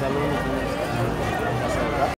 Saludos.